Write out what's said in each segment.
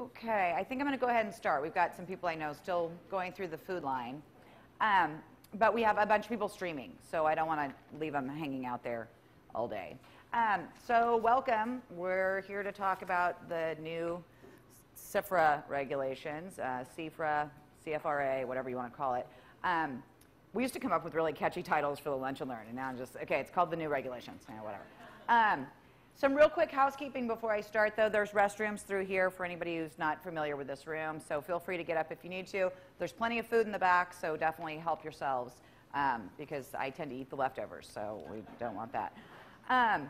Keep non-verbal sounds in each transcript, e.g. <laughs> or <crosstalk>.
Okay, I think I'm going to go ahead and start. We've got some people I know still going through the food line. Um, but we have a bunch of people streaming, so I don't want to leave them hanging out there all day. Um, so, welcome. We're here to talk about the new CIFRA regulations, uh, CIFRA, CFRA, whatever you want to call it. Um, we used to come up with really catchy titles for the lunch and learn, and now I'm just, okay, it's called the new regulations, yeah, whatever. Some real quick housekeeping before I start, though. There's restrooms through here for anybody who's not familiar with this room, so feel free to get up if you need to. There's plenty of food in the back, so definitely help yourselves um, because I tend to eat the leftovers, so we don't want that. Um,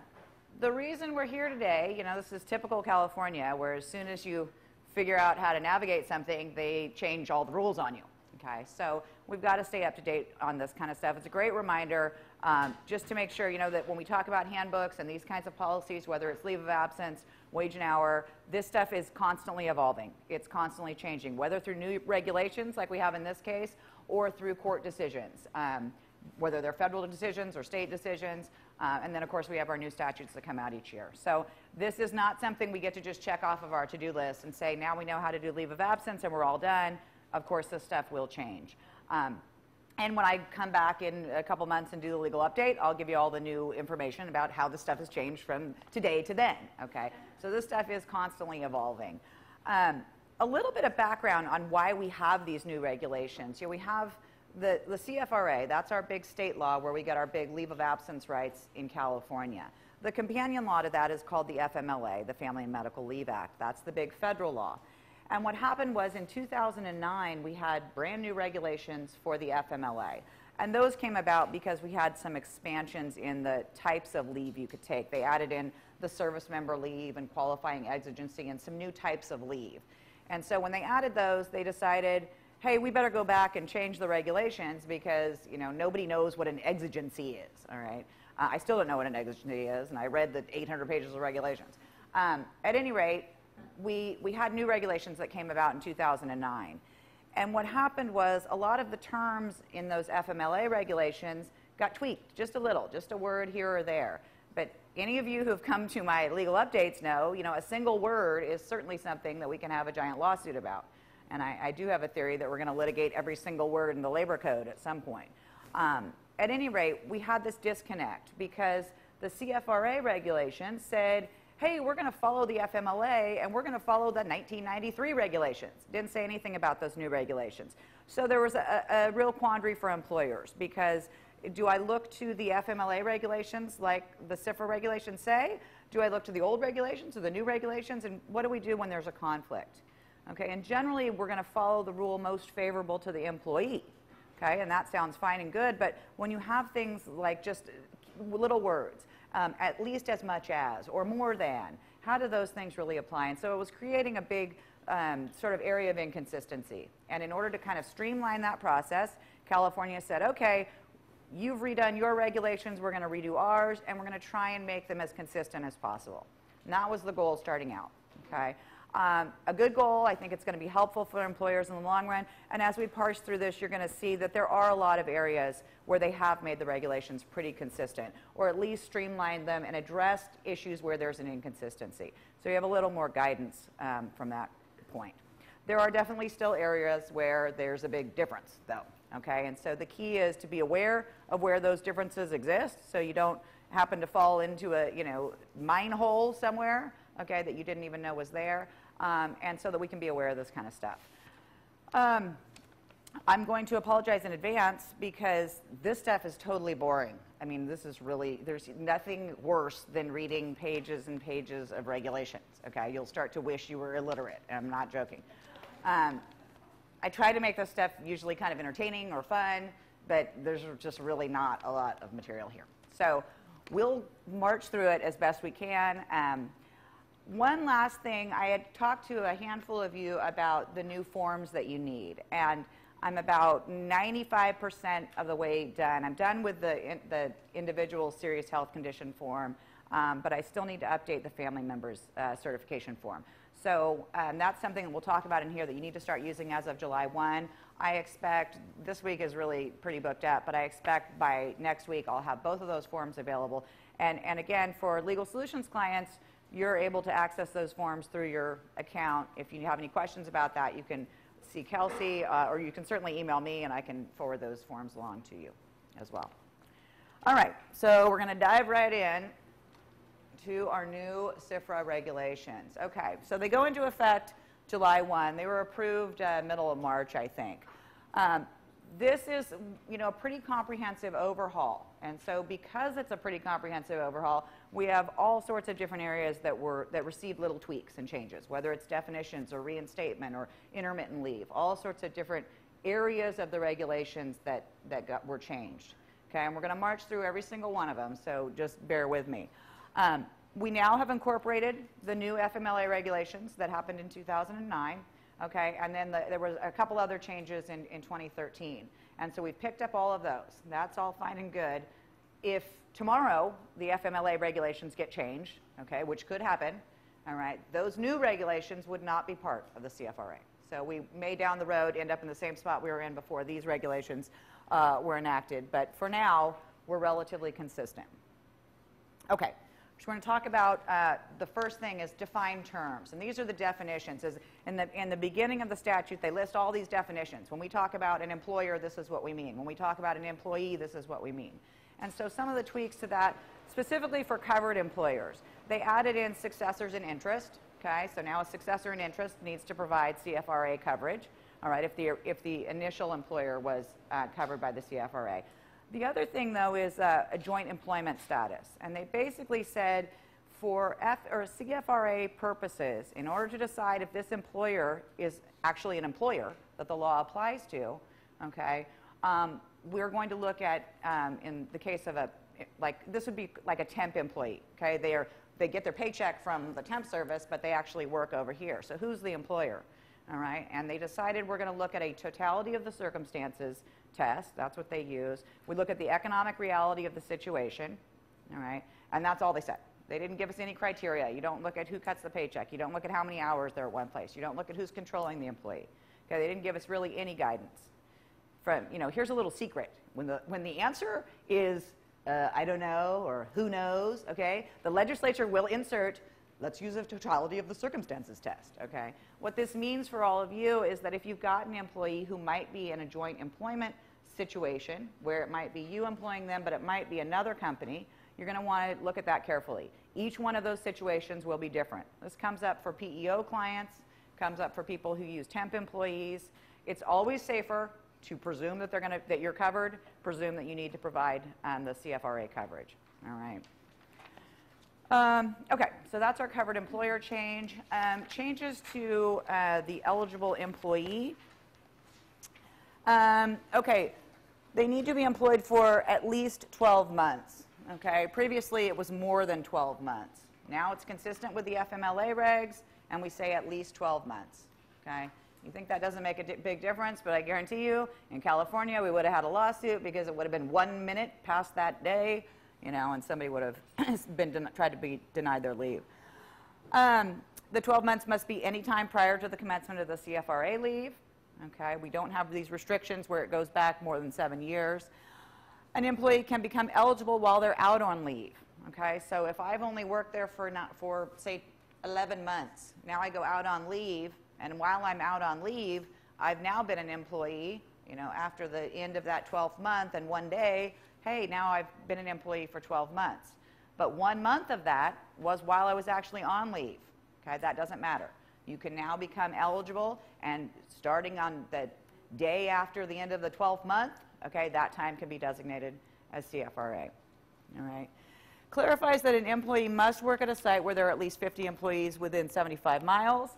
the reason we're here today, you know, this is typical California, where as soon as you figure out how to navigate something, they change all the rules on you. Okay, so we've got to stay up to date on this kind of stuff. It's a great reminder um, just to make sure, you know, that when we talk about handbooks and these kinds of policies, whether it's leave of absence, wage and hour, this stuff is constantly evolving. It's constantly changing, whether through new regulations like we have in this case or through court decisions, um, whether they're federal decisions or state decisions. Uh, and then, of course, we have our new statutes that come out each year. So this is not something we get to just check off of our to-do list and say, now we know how to do leave of absence and we're all done. Of course, this stuff will change. Um, and when I come back in a couple months and do the legal update, I'll give you all the new information about how the stuff has changed from today to then. Okay, so this stuff is constantly evolving. Um, a little bit of background on why we have these new regulations. You know, we have the, the CFRA, that's our big state law where we get our big leave of absence rights in California. The companion law to that is called the FMLA, the Family and Medical Leave Act. That's the big federal law. And what happened was in 2009, we had brand new regulations for the FMLA. And those came about because we had some expansions in the types of leave you could take. They added in the service member leave and qualifying exigency and some new types of leave. And so when they added those, they decided, hey, we better go back and change the regulations because you know nobody knows what an exigency is. All right, uh, I still don't know what an exigency is, and I read the 800 pages of regulations. Um, at any rate, we, we had new regulations that came about in 2009. And what happened was a lot of the terms in those FMLA regulations got tweaked just a little, just a word here or there. But any of you who have come to my legal updates know, you know, a single word is certainly something that we can have a giant lawsuit about. And I, I do have a theory that we're going to litigate every single word in the labor code at some point. Um, at any rate, we had this disconnect because the CFRA regulation said hey, we're going to follow the FMLA and we're going to follow the 1993 regulations. Didn't say anything about those new regulations. So there was a, a real quandary for employers because do I look to the FMLA regulations like the CIFRA regulations say? Do I look to the old regulations or the new regulations? And what do we do when there's a conflict? Okay, and generally we're going to follow the rule most favorable to the employee. Okay, and that sounds fine and good, but when you have things like just little words, um, at least as much as or more than. How do those things really apply? And so it was creating a big um, sort of area of inconsistency. And in order to kind of streamline that process, California said, okay, you've redone your regulations, we're going to redo ours, and we're going to try and make them as consistent as possible. And that was the goal starting out. Okay. Um, a good goal. I think it's going to be helpful for employers in the long run. And as we parse through this, you're going to see that there are a lot of areas where they have made the regulations pretty consistent, or at least streamlined them and addressed issues where there's an inconsistency. So you have a little more guidance um, from that point. There are definitely still areas where there's a big difference, though. Okay, and so the key is to be aware of where those differences exist, so you don't happen to fall into a you know mine hole somewhere okay, that you didn't even know was there, um, and so that we can be aware of this kind of stuff. Um, I'm going to apologize in advance because this stuff is totally boring. I mean, this is really, there's nothing worse than reading pages and pages of regulations, okay? You'll start to wish you were illiterate, I'm not joking. Um, I try to make this stuff usually kind of entertaining or fun, but there's just really not a lot of material here. So we'll march through it as best we can. Um, one last thing, I had talked to a handful of you about the new forms that you need, and I'm about 95% of the way done. I'm done with the, in, the individual serious health condition form, um, but I still need to update the family members uh, certification form. So um, that's something that we'll talk about in here that you need to start using as of July 1. I expect, this week is really pretty booked up, but I expect by next week I'll have both of those forms available. And, and again, for Legal Solutions clients, you're able to access those forms through your account. If you have any questions about that, you can see Kelsey, uh, or you can certainly email me, and I can forward those forms along to you as well. All right, so we're going to dive right in to our new CIFRA regulations. Okay, so they go into effect July 1. They were approved uh, middle of March, I think. Um, this is, you know, a pretty comprehensive overhaul. And so because it's a pretty comprehensive overhaul, we have all sorts of different areas that were that received little tweaks and changes, whether it's definitions or reinstatement or intermittent leave, all sorts of different areas of the regulations that, that got, were changed. Okay, and we're going to march through every single one of them, so just bear with me. Um, we now have incorporated the new FMLA regulations that happened in 2009, okay, and then the, there was a couple other changes in, in 2013. And so we've picked up all of those. That's all fine and good. If tomorrow the FMLA regulations get changed, okay, which could happen, all right, those new regulations would not be part of the CFRA. So we may down the road end up in the same spot we were in before these regulations uh, were enacted. But for now, we're relatively consistent. Okay. So we're going to talk about uh, the first thing is defined terms. And these are the definitions. As in, the, in the beginning of the statute, they list all these definitions. When we talk about an employer, this is what we mean. When we talk about an employee, this is what we mean. And so some of the tweaks to that, specifically for covered employers, they added in successors in interest. Okay, so now a successor in interest needs to provide CFRA coverage all right, if the, if the initial employer was uh, covered by the CFRA. The other thing, though, is uh, a joint employment status. And they basically said for F or CFRA purposes, in order to decide if this employer is actually an employer that the law applies to, okay, um, we're going to look at, um, in the case of a, like, this would be like a temp employee, okay? They, are, they get their paycheck from the temp service, but they actually work over here. So who's the employer? All right? And they decided we're going to look at a totality of the circumstances test. That's what they use. We look at the economic reality of the situation, all right? And that's all they said. They didn't give us any criteria. You don't look at who cuts the paycheck. You don't look at how many hours they're at one place. You don't look at who's controlling the employee. Okay, they didn't give us really any guidance. From, you know, here's a little secret. When the, when the answer is, uh, I don't know, or who knows, okay, the legislature will insert Let's use a totality of the circumstances test, okay? What this means for all of you is that if you've got an employee who might be in a joint employment situation, where it might be you employing them, but it might be another company, you're going to want to look at that carefully. Each one of those situations will be different. This comes up for PEO clients, comes up for people who use temp employees. It's always safer to presume that they're going to that you're covered, presume that you need to provide um, the CFRA coverage. All right. Um, okay, so that's our covered employer change. Um, changes to uh, the eligible employee. Um, okay, they need to be employed for at least 12 months. Okay, previously it was more than 12 months. Now it's consistent with the FMLA regs, and we say at least 12 months. Okay, you think that doesn't make a big difference, but I guarantee you, in California, we would have had a lawsuit because it would have been one minute past that day you know, and somebody would have <clears throat> been tried to be denied their leave. Um, the 12 months must be any time prior to the commencement of the CFRA leave. Okay, we don't have these restrictions where it goes back more than seven years. An employee can become eligible while they're out on leave. Okay, so if I've only worked there for not for say 11 months, now I go out on leave, and while I'm out on leave, I've now been an employee. You know, after the end of that 12th month, and one day hey, now I've been an employee for 12 months. But one month of that was while I was actually on leave. Okay, that doesn't matter. You can now become eligible, and starting on the day after the end of the 12th month, okay, that time can be designated as CFRA. All right. Clarifies that an employee must work at a site where there are at least 50 employees within 75 miles.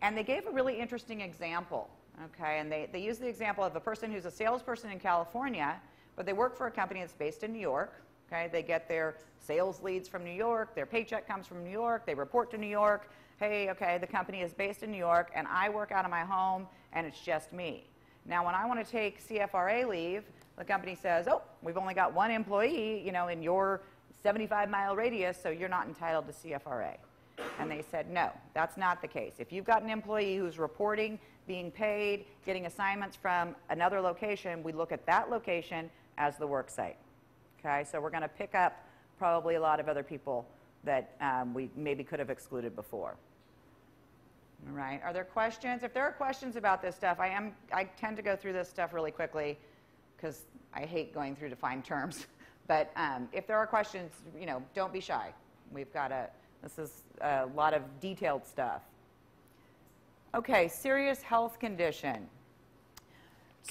And they gave a really interesting example. Okay, and they, they use the example of a person who's a salesperson in California but they work for a company that's based in New York. Okay, they get their sales leads from New York, their paycheck comes from New York, they report to New York. Hey, okay, the company is based in New York, and I work out of my home, and it's just me. Now, when I want to take CFRA leave, the company says, "Oh, we've only got one employee, you know, in your 75 mile radius, so you're not entitled to CFRA." And they said, "No, that's not the case. If you've got an employee who's reporting, being paid, getting assignments from another location, we look at that location as the work site. Okay, so we're going to pick up probably a lot of other people that um, we maybe could have excluded before. All right. Are there questions? If there are questions about this stuff, I am I tend to go through this stuff really quickly because I hate going through defined terms. <laughs> but um, if there are questions, you know, don't be shy. We've got a this is a lot of detailed stuff. Okay, serious health condition.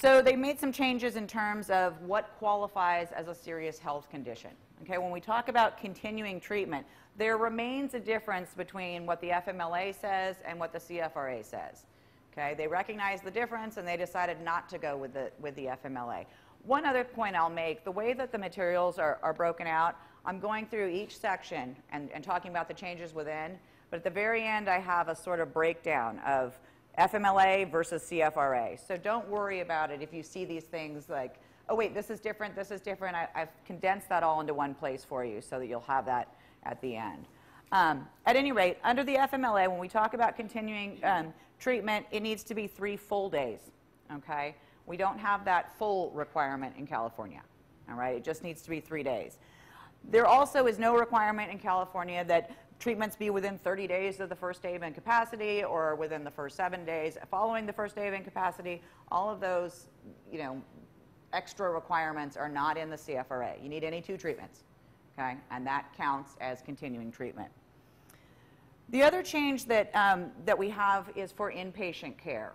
So they made some changes in terms of what qualifies as a serious health condition. Okay, when we talk about continuing treatment, there remains a difference between what the FMLA says and what the CFRA says. Okay, they recognize the difference and they decided not to go with the, with the FMLA. One other point I'll make, the way that the materials are, are broken out, I'm going through each section and, and talking about the changes within, but at the very end I have a sort of breakdown of FMLA versus CFRA. So don't worry about it if you see these things like, oh wait, this is different, this is different. I, have condensed that all into one place for you so that you'll have that at the end. Um, at any rate, under the FMLA, when we talk about continuing um, treatment, it needs to be three full days, okay? We don't have that full requirement in California, all right? It just needs to be three days. There also is no requirement in California that treatments be within 30 days of the first day of incapacity or within the first seven days following the first day of incapacity. All of those, you know, extra requirements are not in the CFRA. You need any two treatments, okay? And that counts as continuing treatment. The other change that, um, that we have is for inpatient care,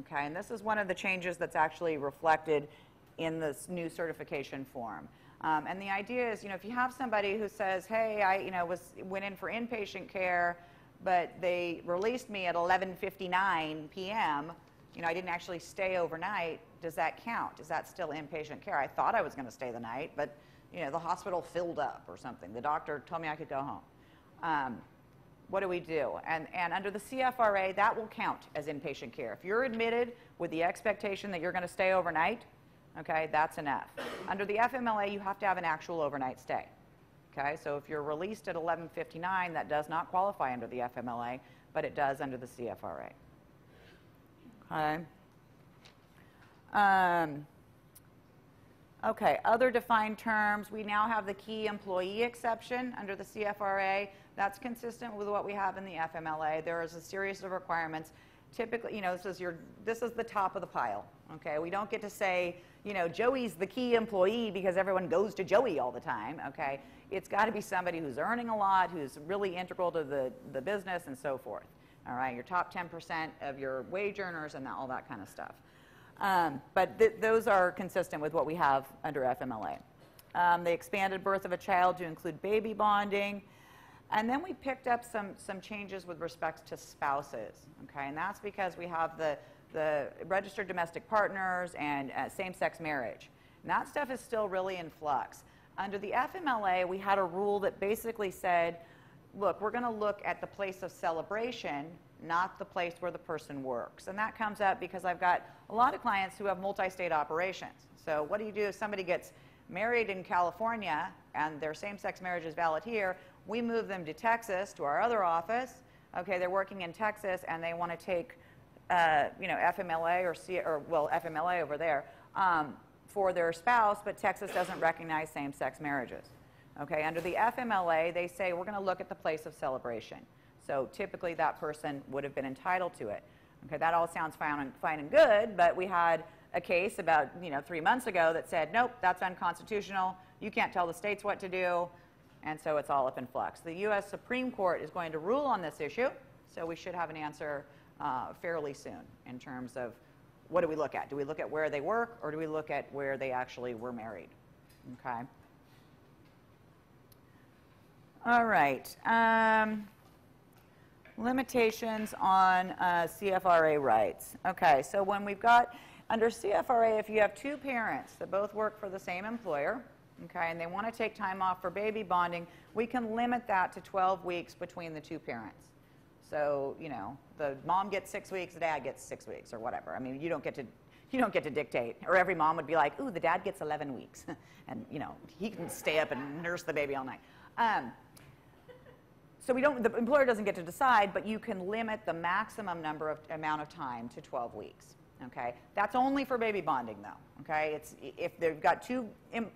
okay? And this is one of the changes that's actually reflected in this new certification form. Um, and the idea is, you know, if you have somebody who says, hey, I, you know, was, went in for inpatient care, but they released me at 11.59 p.m., you know, I didn't actually stay overnight, does that count? Is that still inpatient care? I thought I was going to stay the night, but, you know, the hospital filled up or something. The doctor told me I could go home. Um, what do we do? And, and under the CFRA, that will count as inpatient care. If you're admitted with the expectation that you're going to stay overnight, Okay, that's enough. Under the FMLA, you have to have an actual overnight stay. Okay, so if you're released at 11:59, that does not qualify under the FMLA, but it does under the CFRA. Okay. Um, okay, other defined terms. We now have the key employee exception under the CFRA. That's consistent with what we have in the FMLA. There is a series of requirements. Typically, you know, this is your this is the top of the pile. Okay, we don't get to say you know, Joey's the key employee because everyone goes to Joey all the time, okay? It's got to be somebody who's earning a lot, who's really integral to the, the business and so forth, all right? Your top 10% of your wage earners and all that kind of stuff. Um, but th those are consistent with what we have under FMLA. Um, they expanded birth of a child to include baby bonding. And then we picked up some, some changes with respect to spouses, okay? And that's because we have the the registered domestic partners and uh, same-sex marriage. And that stuff is still really in flux. Under the FMLA, we had a rule that basically said, look, we're going to look at the place of celebration, not the place where the person works. And that comes up because I've got a lot of clients who have multi-state operations. So what do you do if somebody gets married in California and their same-sex marriage is valid here? We move them to Texas, to our other office. Okay, they're working in Texas and they want to take uh, you know, FMLA or, C, or well, FMLA over there um, for their spouse, but Texas doesn't recognize same-sex marriages. Okay, under the FMLA, they say we're going to look at the place of celebration. So typically, that person would have been entitled to it. Okay, that all sounds fine and, fine and good, but we had a case about you know three months ago that said, nope, that's unconstitutional. You can't tell the states what to do, and so it's all up in flux. The U.S. Supreme Court is going to rule on this issue, so we should have an answer uh, fairly soon in terms of what do we look at? Do we look at where they work or do we look at where they actually were married? Okay. All right. Um, limitations on uh, CFRA rights. Okay, so when we've got under CFRA, if you have two parents that both work for the same employer, okay, and they want to take time off for baby bonding, we can limit that to 12 weeks between the two parents. So, you know, the mom gets six weeks, the dad gets six weeks, or whatever. I mean, you don't get to, you don't get to dictate. Or every mom would be like, ooh, the dad gets 11 weeks. <laughs> and, you know, he can stay up and nurse the baby all night. Um, so we don't, the employer doesn't get to decide, but you can limit the maximum number of amount of time to 12 weeks. Okay, that's only for baby bonding though. Okay, it's if they've got two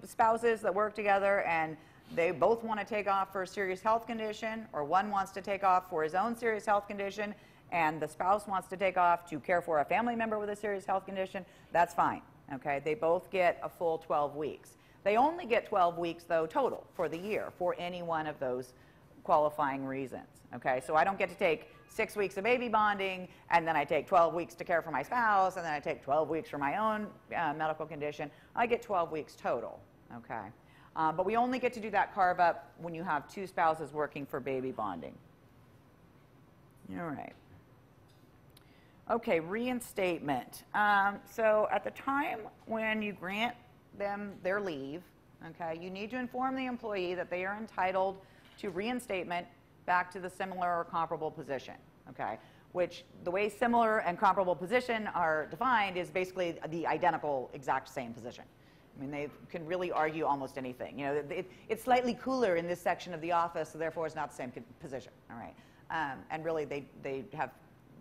spouses that work together and they both want to take off for a serious health condition, or one wants to take off for his own serious health condition, and the spouse wants to take off to care for a family member with a serious health condition, that's fine. Okay, they both get a full 12 weeks. They only get 12 weeks, though, total for the year for any one of those qualifying reasons. Okay, so I don't get to take six weeks of baby bonding, and then I take 12 weeks to care for my spouse, and then I take 12 weeks for my own uh, medical condition. I get 12 weeks total. Okay, uh, but we only get to do that carve up when you have two spouses working for baby bonding. All right. Okay, reinstatement. Um, so at the time when you grant them their leave, okay, you need to inform the employee that they are entitled to reinstatement back to the similar or comparable position, okay? Which the way similar and comparable position are defined is basically the identical, exact same position. I mean, they can really argue almost anything. You know, it, it's slightly cooler in this section of the office, so therefore it's not the same position, all right? Um, and really, they, they have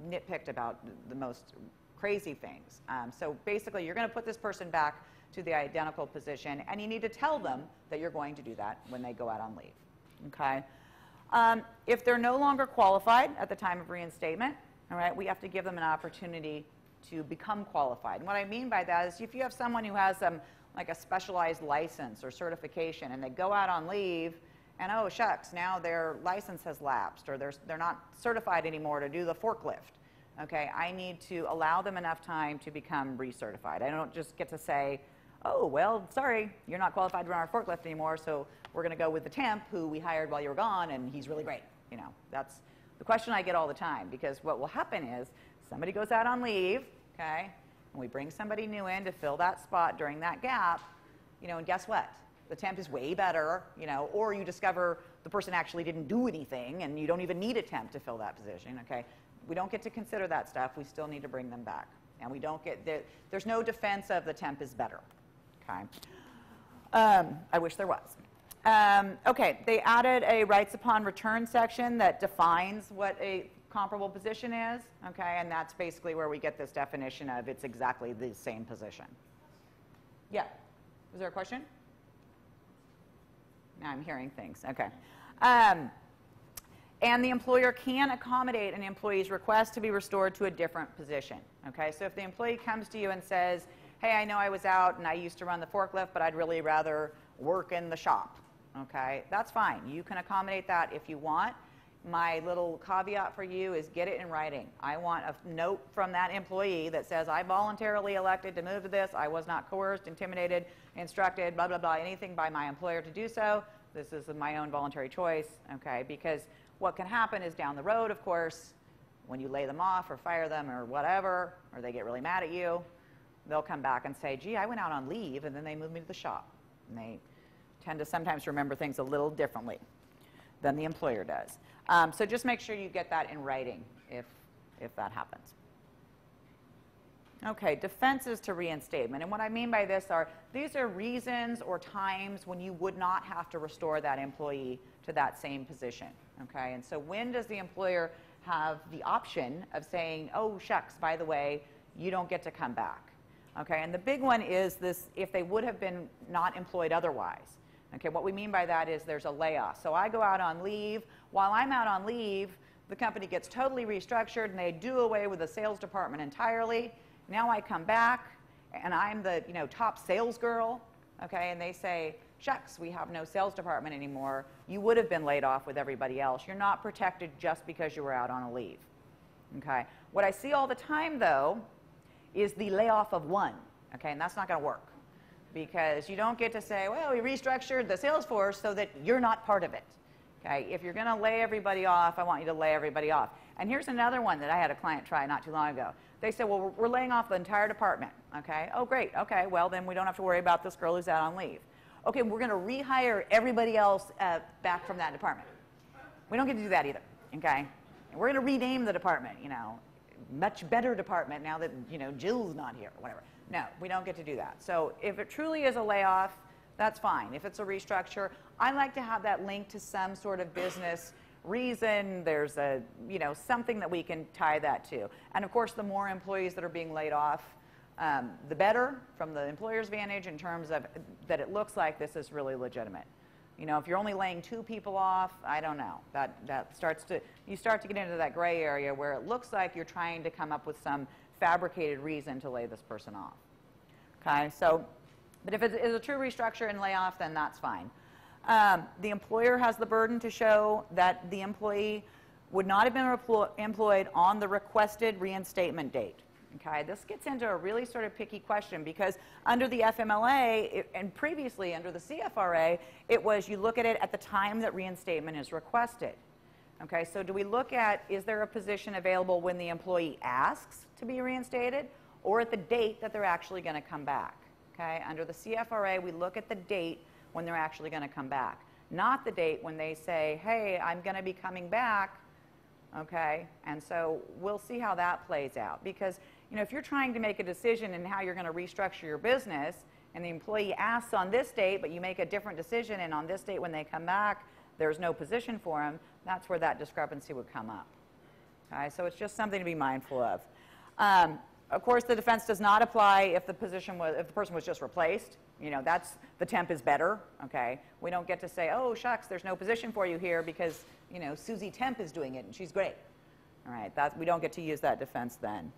nitpicked about the most crazy things. Um, so basically, you're going to put this person back to the identical position, and you need to tell them that you're going to do that when they go out on leave. Okay? Um, if they're no longer qualified at the time of reinstatement, all right, we have to give them an opportunity to become qualified. And what I mean by that is if you have someone who has some like a specialized license or certification and they go out on leave and oh shucks, now their license has lapsed or they're, they're not certified anymore to do the forklift. Okay, I need to allow them enough time to become recertified. I don't just get to say, oh, well, sorry, you're not qualified to run our forklift anymore, so we're going to go with the temp who we hired while you were gone and he's really great. You know, that's the question I get all the time because what will happen is somebody goes out on leave, okay, and we bring somebody new in to fill that spot during that gap, you know, and guess what? The temp is way better, you know, or you discover the person actually didn't do anything and you don't even need a temp to fill that position, okay? We don't get to consider that stuff. We still need to bring them back. And we don't get, the, there's no defense of the temp is better, okay? Um, I wish there was. Um, okay, they added a rights upon return section that defines what a comparable position is, okay, and that's basically where we get this definition of it's exactly the same position. Yeah, is there a question? Now I'm hearing things, okay. Um, and the employer can accommodate an employee's request to be restored to a different position, okay? So if the employee comes to you and says, hey, I know I was out and I used to run the forklift, but I'd really rather work in the shop, okay, that's fine. You can accommodate that if you want my little caveat for you is get it in writing. I want a note from that employee that says, I voluntarily elected to move to this. I was not coerced, intimidated, instructed, blah, blah, blah, anything by my employer to do so. This is my own voluntary choice, okay? Because what can happen is down the road, of course, when you lay them off or fire them or whatever, or they get really mad at you, they'll come back and say, gee, I went out on leave, and then they moved me to the shop. And they tend to sometimes remember things a little differently than the employer does. Um, so just make sure you get that in writing if, if that happens. Okay, defenses to reinstatement. And what I mean by this are these are reasons or times when you would not have to restore that employee to that same position. Okay, and so when does the employer have the option of saying, oh, shucks, by the way, you don't get to come back? Okay, and the big one is this if they would have been not employed otherwise. Okay, what we mean by that is there's a layoff. So I go out on leave. While I'm out on leave, the company gets totally restructured and they do away with the sales department entirely. Now I come back and I'm the you know top sales girl, okay, and they say, shucks, we have no sales department anymore. You would have been laid off with everybody else. You're not protected just because you were out on a leave. Okay. What I see all the time though is the layoff of one. Okay, and that's not going to work because you don't get to say, well, we restructured the sales force so that you're not part of it. Okay, if you're going to lay everybody off, I want you to lay everybody off. And here's another one that I had a client try not too long ago. They said, well, we're, laying off the entire department. Okay, oh, great. Okay, well, then we don't have to worry about this girl who's out on leave. Okay, we're going to rehire everybody else uh, back from that department. We don't get to do that either. Okay, and we're going to rename the department. You know, much better department now that you know Jill's not here, whatever. No, we don't get to do that. So if it truly is a layoff, that's fine. If it's a restructure, I like to have that linked to some sort of business reason. There's a, you know, something that we can tie that to. And of course, the more employees that are being laid off, um, the better from the employer's vantage in terms of that it looks like this is really legitimate. You know, if you're only laying two people off, I don't know. That, that starts to, you start to get into that gray area where it looks like you're trying to come up with some fabricated reason to lay this person off. Okay, so, but if it is a true restructure and layoff, then that's fine. Um, the employer has the burden to show that the employee would not have been employed on the requested reinstatement date. Okay, this gets into a really sort of picky question because under the FMLA it, and previously under the CFRA, it was you look at it at the time that reinstatement is requested. Okay, so do we look at is there a position available when the employee asks to be reinstated or at the date that they're actually going to come back? Okay, under the CFRA, we look at the date when they're actually going to come back, not the date when they say, hey, I'm going to be coming back. Okay, and so we'll see how that plays out because you know, if you're trying to make a decision in how you're going to restructure your business, and the employee asks on this date, but you make a different decision, and on this date when they come back, there's no position for them, that's where that discrepancy would come up. Okay, so it's just something to be mindful of. Um, of course, the defense does not apply if the position was, if the person was just replaced. You know, that's the temp is better. Okay, we don't get to say, oh shucks, there's no position for you here because you know Susie Temp is doing it and she's great. All right, that we don't get to use that defense then.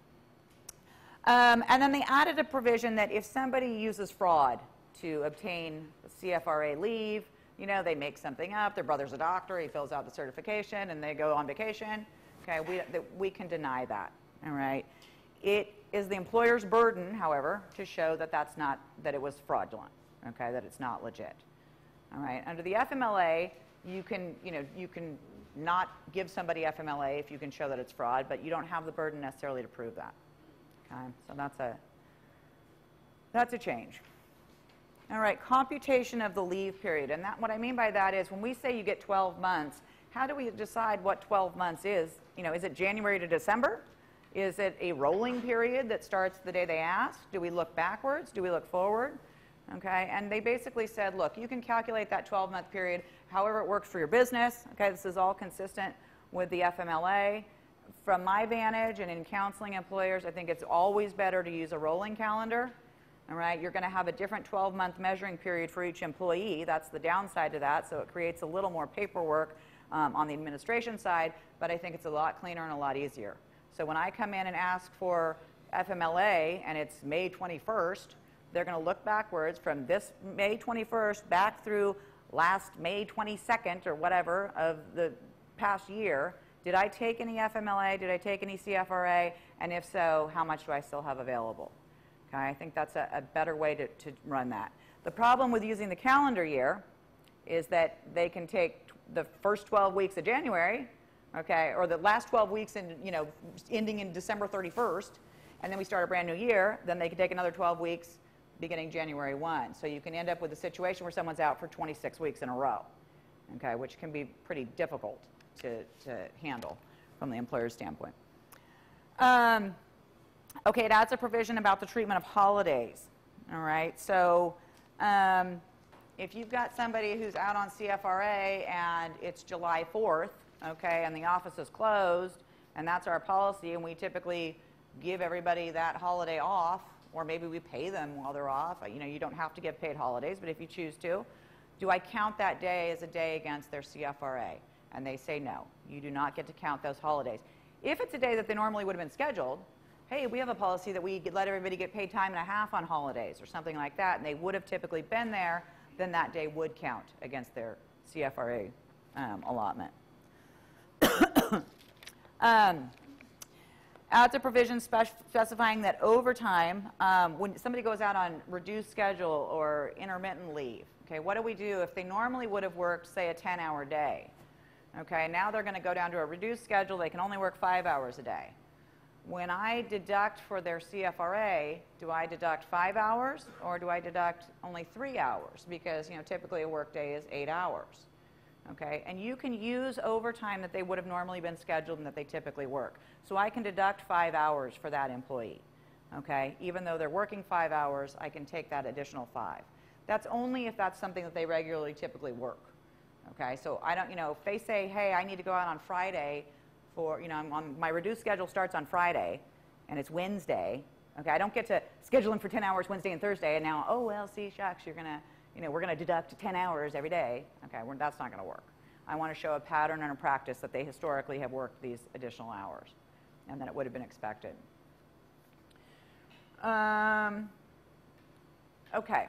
Um, and then they added a provision that if somebody uses fraud to obtain CFRA leave, you know, they make something up, their brother's a doctor, he fills out the certification, and they go on vacation, okay, we, we can deny that, all right? It is the employer's burden, however, to show that that's not, that it was fraudulent, okay, that it's not legit, all right? Under the FMLA, you can, you know, you can not give somebody FMLA if you can show that it's fraud, but you don't have the burden necessarily to prove that. Okay, so that's a, that's a change. All right, computation of the leave period. And that, what I mean by that is when we say you get 12 months, how do we decide what 12 months is? You know, is it January to December? Is it a rolling period that starts the day they ask? Do we look backwards? Do we look forward? Okay, and they basically said, look, you can calculate that 12 month period however it works for your business. Okay, this is all consistent with the FMLA from my vantage and in counseling employers, I think it's always better to use a rolling calendar. All right, you're going to have a different 12 month measuring period for each employee. That's the downside to that. So it creates a little more paperwork um, on the administration side, but I think it's a lot cleaner and a lot easier. So when I come in and ask for FMLA and it's May 21st, they're going to look backwards from this May 21st back through last May 22nd or whatever of the past year did I take any FMLA? Did I take any CFRA? And if so, how much do I still have available? Okay, I think that's a, a better way to, to run that. The problem with using the calendar year is that they can take the first 12 weeks of January, okay, or the last 12 weeks in, you know, ending in December 31st, and then we start a brand new year, then they can take another 12 weeks beginning January 1. So you can end up with a situation where someone's out for 26 weeks in a row, okay, which can be pretty difficult to, to handle from the employer's standpoint. Um, okay, it adds a provision about the treatment of holidays. All right, so um, if you've got somebody who's out on CFRA and it's July 4th, okay, and the office is closed, and that's our policy, and we typically give everybody that holiday off, or maybe we pay them while they're off. You know, you don't have to get paid holidays, but if you choose to, do I count that day as a day against their CFRA? And they say no, you do not get to count those holidays. If it's a day that they normally would have been scheduled, hey, we have a policy that we let everybody get paid time and a half on holidays or something like that, and they would have typically been there, then that day would count against their CFRA um, allotment. Um, adds a provision spec specifying that overtime, um, when somebody goes out on reduced schedule or intermittent leave, okay, what do we do if they normally would have worked, say, a 10 hour day? Okay, now they're going to go down to a reduced schedule. They can only work five hours a day. When I deduct for their CFRA, do I deduct five hours or do I deduct only three hours? Because you know typically a workday is eight hours. Okay, and you can use overtime that they would have normally been scheduled and that they typically work. So I can deduct five hours for that employee. Okay, even though they're working five hours, I can take that additional five. That's only if that's something that they regularly typically work. Okay, so I don't, you know, if they say, hey, I need to go out on Friday for, you know, I'm on, my reduced schedule starts on Friday and it's Wednesday. Okay, I don't get to schedule them for 10 hours Wednesday and Thursday and now, oh, well, see, shucks, you're going to, you know, we're going to deduct 10 hours every day. Okay, that's not going to work. I want to show a pattern and a practice that they historically have worked these additional hours and that it would have been expected. Um, okay,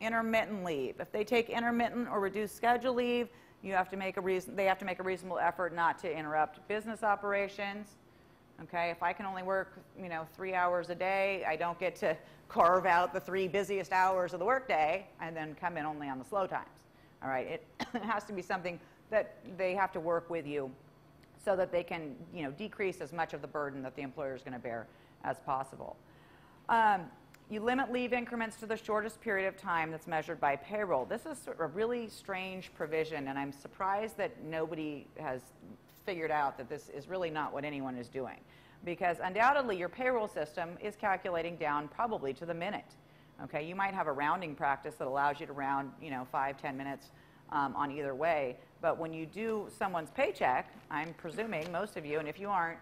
intermittent leave. If they take intermittent or reduced schedule leave, you have to make a reason, they have to make a reasonable effort not to interrupt business operations. Okay, if I can only work, you know, three hours a day, I don't get to carve out the three busiest hours of the workday and then come in only on the slow times. All right, <coughs> it has to be something that they have to work with you so that they can, you know, decrease as much of the burden that the employer is going to bear as possible. Um, you limit leave increments to the shortest period of time that's measured by payroll. This is a really strange provision, and I'm surprised that nobody has figured out that this is really not what anyone is doing. Because undoubtedly, your payroll system is calculating down probably to the minute. Okay, you might have a rounding practice that allows you to round, you know, five, ten minutes um, on either way. But when you do someone's paycheck, I'm presuming most of you, and if you aren't,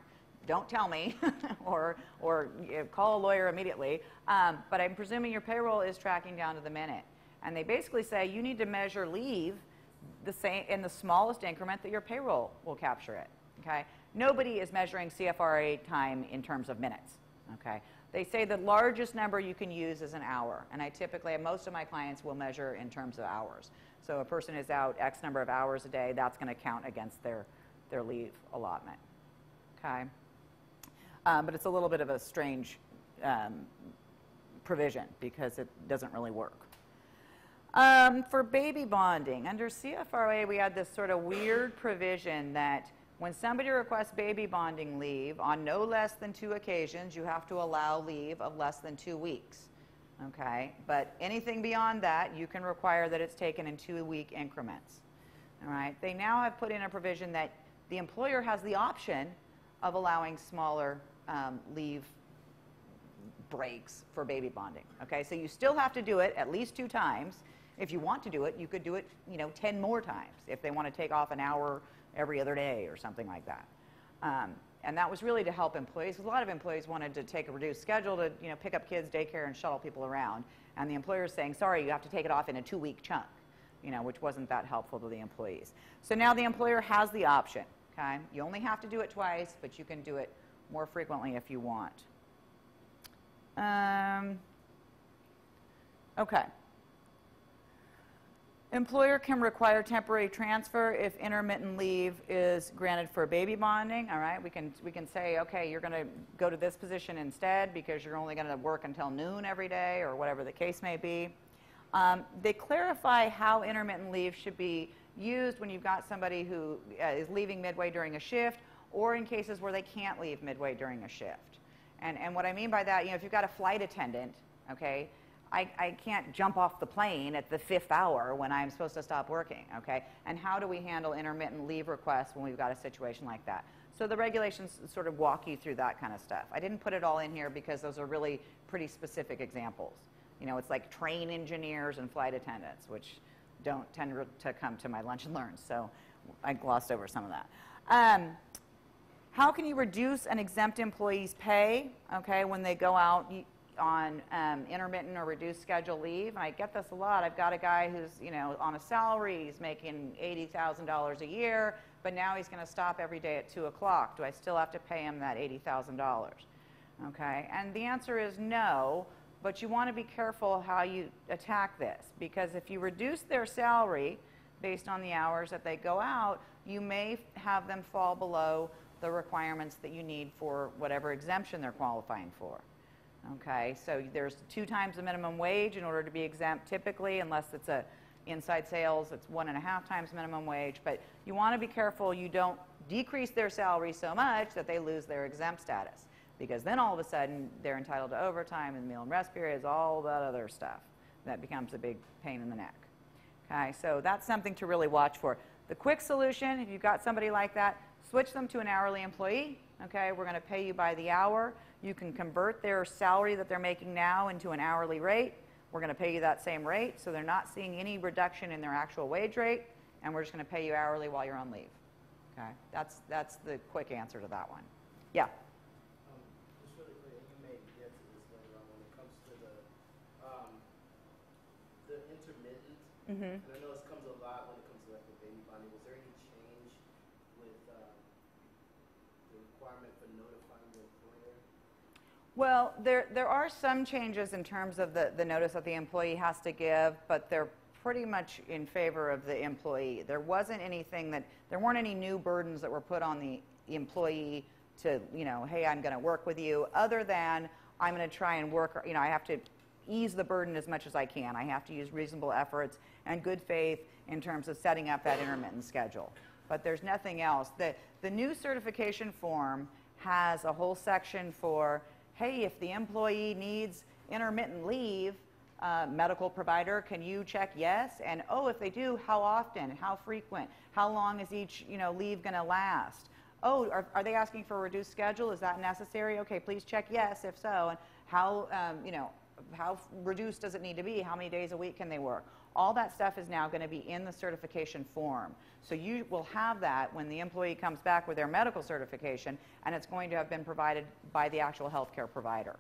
don't tell me <laughs> or, or call a lawyer immediately. Um, but I'm presuming your payroll is tracking down to the minute. And they basically say you need to measure leave the same in the smallest increment that your payroll will capture it. Okay? Nobody is measuring CFRA time in terms of minutes. Okay? They say the largest number you can use is an hour. And I typically, most of my clients will measure in terms of hours. So a person is out X number of hours a day, that's going to count against their, their leave allotment. Okay? Um, but it's a little bit of a strange um, provision because it doesn't really work. Um, for baby bonding, under CFRA, we had this sort of weird provision that when somebody requests baby bonding leave on no less than two occasions, you have to allow leave of less than two weeks. Okay? But anything beyond that, you can require that it's taken in two week increments. All right? They now have put in a provision that the employer has the option of allowing smaller um, leave breaks for baby bonding. Okay, so you still have to do it at least two times. If you want to do it, you could do it, you know, 10 more times if they want to take off an hour every other day or something like that. Um, and that was really to help employees. A lot of employees wanted to take a reduced schedule to, you know, pick up kids, daycare, and shuttle people around. And the employer is saying, sorry, you have to take it off in a two-week chunk, you know, which wasn't that helpful to the employees. So now the employer has the option. Okay, you only have to do it twice, but you can do it more frequently if you want. Um, okay. Employer can require temporary transfer if intermittent leave is granted for baby bonding. All right, we can we can say, okay, you're going to go to this position instead because you're only going to work until noon every day or whatever the case may be. Um, they clarify how intermittent leave should be used when you've got somebody who uh, is leaving midway during a shift or in cases where they can't leave midway during a shift. And, and what I mean by that, you know, if you've got a flight attendant, okay, I, I can't jump off the plane at the fifth hour when I'm supposed to stop working, okay? And how do we handle intermittent leave requests when we've got a situation like that? So the regulations sort of walk you through that kind of stuff. I didn't put it all in here because those are really pretty specific examples. You know, it's like train engineers and flight attendants, which don't tend to come to my lunch and learns. So I glossed over some of that. Um, how can you reduce an exempt employee's pay, okay, when they go out on um, intermittent or reduced schedule leave? And I get this a lot. I've got a guy who's, you know, on a salary, he's making $80,000 a year, but now he's going to stop every day at 2 o'clock. Do I still have to pay him that $80,000? Okay, and the answer is no, but you want to be careful how you attack this because if you reduce their salary based on the hours that they go out, you may have them fall below the requirements that you need for whatever exemption they're qualifying for. Okay, so there's two times the minimum wage in order to be exempt typically, unless it's a inside sales, it's one and a half times minimum wage. But you want to be careful you don't decrease their salary so much that they lose their exempt status. Because then all of a sudden they're entitled to overtime and meal and rest periods, all that other stuff. That becomes a big pain in the neck. Okay, so that's something to really watch for. The quick solution, if you've got somebody like that, switch them to an hourly employee. Okay, we're going to pay you by the hour. You can convert their salary that they're making now into an hourly rate. We're going to pay you that same rate, so they're not seeing any reduction in their actual wage rate, and we're just going to pay you hourly while you're on leave. Okay, that's that's the quick answer to that one. Yeah. Um, the intermittent Mm-hmm. And I know this comes a lot when it comes to like the baby bonding. Was there any change with uh, the requirement for notifying the employer? Well, there, there are some changes in terms of the, the notice that the employee has to give, but they're pretty much in favor of the employee. There wasn't anything that, there weren't any new burdens that were put on the employee to, you know, hey, I'm going to work with you, other than I'm going to try and work, you know, I have to ease the burden as much as I can. I have to use reasonable efforts and good faith in terms of setting up that intermittent schedule. But there's nothing else. The, the new certification form has a whole section for, hey, if the employee needs intermittent leave, uh, medical provider, can you check yes? And oh, if they do, how often? How frequent? How long is each you know, leave going to last? Oh, are, are they asking for a reduced schedule? Is that necessary? Okay, please check yes if so. And how, um, you know, how reduced does it need to be? How many days a week can they work? All that stuff is now going to be in the certification form. So you will have that when the employee comes back with their medical certification, and it's going to have been provided by the actual healthcare provider.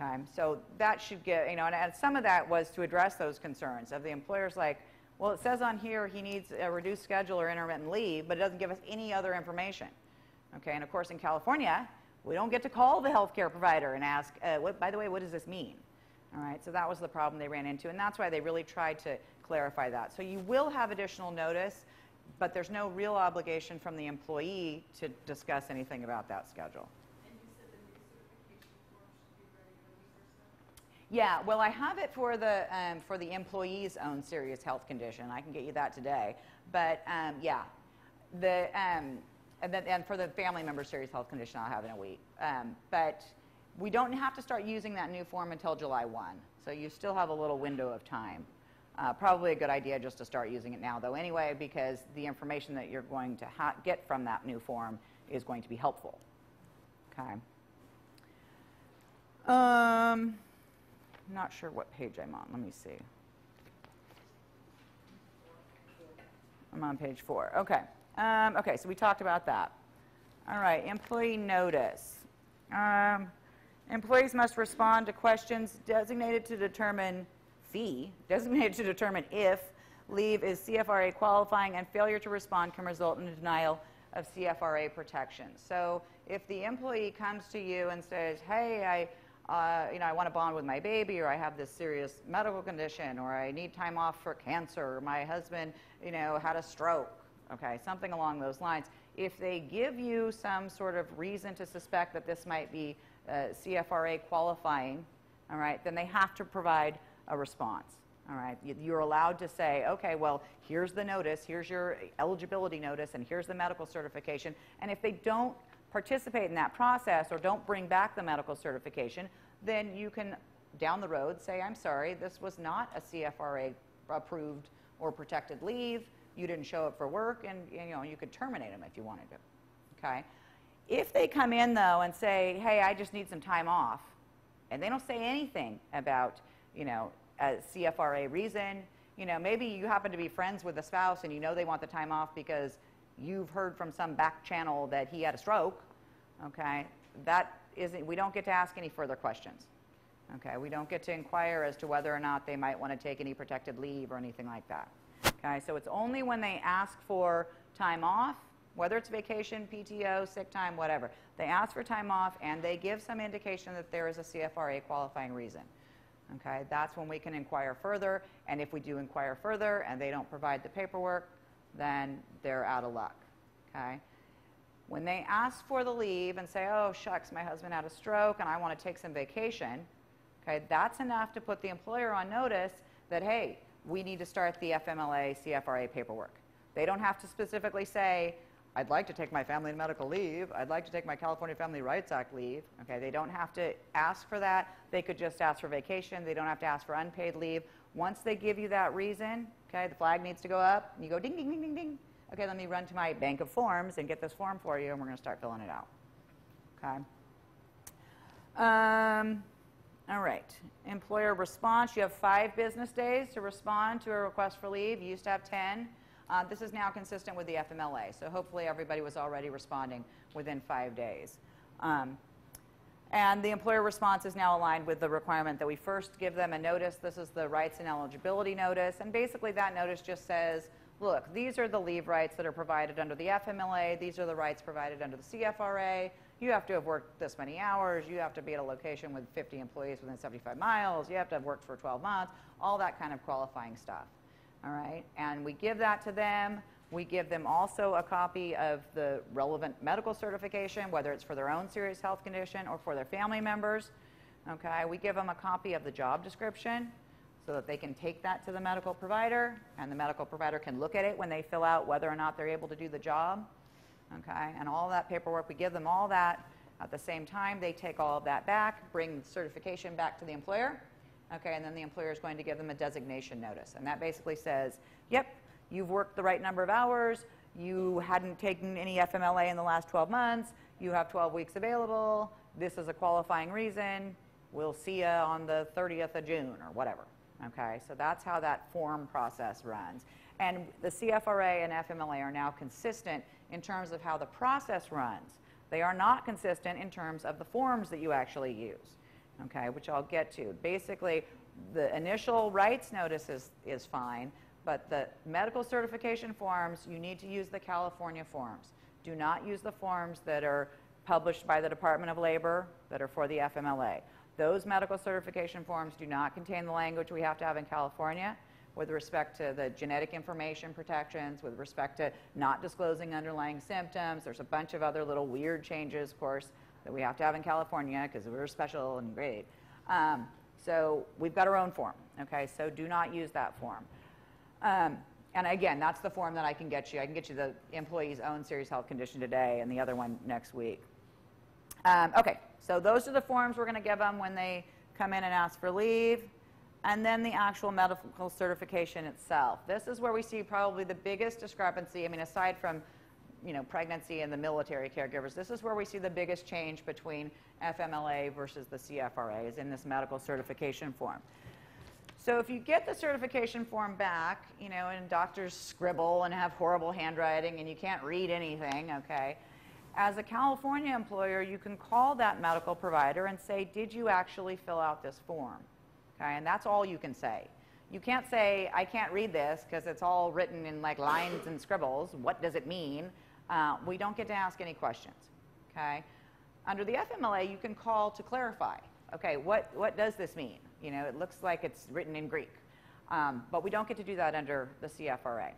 Okay, so that should get, you know, and, and some of that was to address those concerns of the employers like, well, it says on here he needs a reduced schedule or intermittent leave, but it doesn't give us any other information. Okay, and of course in California, we don't get to call the healthcare provider and ask, uh, what, by the way, what does this mean? All right, so that was the problem they ran into, and that's why they really tried to clarify that. So you will have additional notice, but there's no real obligation from the employee to discuss anything about that schedule. Yeah, well, I have it for the um, for the employee's own serious health condition. I can get you that today. But um, yeah, the um, and then and for the family member serious health condition, I'll have in a week. Um, but we don't have to start using that new form until July 1. So you still have a little window of time. Uh, probably a good idea just to start using it now, though, anyway, because the information that you're going to get from that new form is going to be helpful. Okay. Um, not sure what page I'm on. Let me see. I'm on page four. Okay. Um, okay, so we talked about that. All right, employee notice. Um, employees must respond to questions designated to determine fee, <laughs> designated to determine if leave is CFRA qualifying and failure to respond can result in denial of CFRA protection. So if the employee comes to you and says, hey, I uh, you know, I want to bond with my baby, or I have this serious medical condition, or I need time off for cancer, or my husband, you know, had a stroke, okay, something along those lines. If they give you some sort of reason to suspect that this might be uh, CFRA qualifying, all right, then they have to provide a response. All right, you're allowed to say, okay, well, here's the notice, here's your eligibility notice, and here's the medical certification. And if they don't participate in that process or don't bring back the medical certification, then you can down the road say, I'm sorry, this was not a CFRA approved or protected leave. You didn't show up for work, and you know you could terminate them if you wanted to. Okay. If they come in though and say, "Hey, I just need some time off," and they don't say anything about you know a CFRA reason, you know maybe you happen to be friends with a spouse and you know they want the time off because you've heard from some back channel that he had a stroke okay, that isn't, we don't get to ask any further questions. Okay, we don't get to inquire as to whether or not they might want to take any protected leave or anything like that. Okay, so it's only when they ask for time off, whether it's vacation, PTO, sick time, whatever. They ask for time off and they give some indication that there is a CFRA qualifying reason. Okay, that's when we can inquire further. And if we do inquire further and they don't provide the paperwork, then they're out of luck. Okay. When they ask for the leave and say, oh, shucks, my husband had a stroke and I want to take some vacation, okay, that's enough to put the employer on notice that, hey, we need to start the FMLA CFRA paperwork. They don't have to specifically say, I'd like to take my family and medical leave. I'd like to take my California Family Rights Act leave. Okay, they don't have to ask for that. They could just ask for vacation. They don't have to ask for unpaid leave. Once they give you that reason, okay, the flag needs to go up. And you go ding, ding, ding, ding, ding okay, let me run to my bank of forms and get this form for you, and we're going to start filling it out. Okay. Um, all right. Employer response. You have five business days to respond to a request for leave. You used to have 10. Uh, this is now consistent with the FMLA, so hopefully everybody was already responding within five days. Um, And the employer response is now aligned with the requirement that we first give them a notice. This is the rights and eligibility notice. And basically, that notice just says, look, these are the leave rights that are provided under the FMLA. These are the rights provided under the CFRA. You have to have worked this many hours. You have to be at a location with 50 employees within 75 miles. You have to have worked for 12 months, all that kind of qualifying stuff. All right? And we give that to them. We give them also a copy of the relevant medical certification, whether it's for their own serious health condition or for their family members. Okay, we give them a copy of the job description so that they can take that to the medical provider, and the medical provider can look at it when they fill out whether or not they're able to do the job. Okay, and all that paperwork, we give them all that. At the same time, they take all of that back, bring the certification back to the employer. Okay, and then the employer is going to give them a designation notice. And that basically says, yep, you've worked the right number of hours, you hadn't taken any FMLA in the last 12 months, you have 12 weeks available, this is a qualifying reason, we'll see you on the 30th of June or whatever. Okay, so that's how that form process runs. And the CFRA and FMLA are now consistent in terms of how the process runs. They are not consistent in terms of the forms that you actually use, okay, which I'll get to. Basically, the initial rights notice is, is fine, but the medical certification forms, you need to use the California forms. Do not use the forms that are published by the Department of Labor that are for the FMLA. Those medical certification forms do not contain the language we have to have in California with respect to the genetic information protections, with respect to not disclosing underlying symptoms. There's a bunch of other little weird changes, of course, that we have to have in California because we're special and great. Um, so we've got our own form, okay? So do not use that form. Um, and again, that's the form that I can get you. I can get you the employee's own serious health condition today and the other one next week. Um, okay, so those are the forms we're going to give them when they come in and ask for leave. And then the actual medical certification itself. This is where we see probably the biggest discrepancy. I mean, aside from you know, pregnancy and the military caregivers, this is where we see the biggest change between FMLA versus the CFRA is in this medical certification form. So if you get the certification form back, you know, and doctors scribble and have horrible handwriting and you can't read anything, okay, as a California employer, you can call that medical provider and say, did you actually fill out this form? Okay, and that's all you can say. You can't say, I can't read this because it's all written in like lines and scribbles. What does it mean? Uh, we don't get to ask any questions. Okay? Under the FMLA, you can call to clarify. Okay, what, what does this mean? You know, it looks like it's written in Greek. Um, but we don't get to do that under the CFRA.